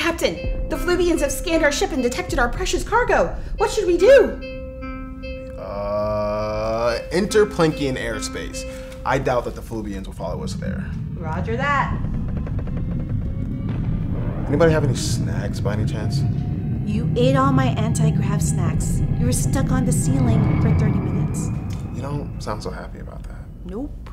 Captain, the Fluvians have scanned our ship and detected our precious cargo. What should we do? Uh, enter Plankian airspace. I doubt that the Fluvians will follow us there. Roger that. Anybody have any snacks by any chance? You ate all my anti grav snacks. You were stuck on the ceiling for 30 minutes. You don't sound so happy about that. Nope.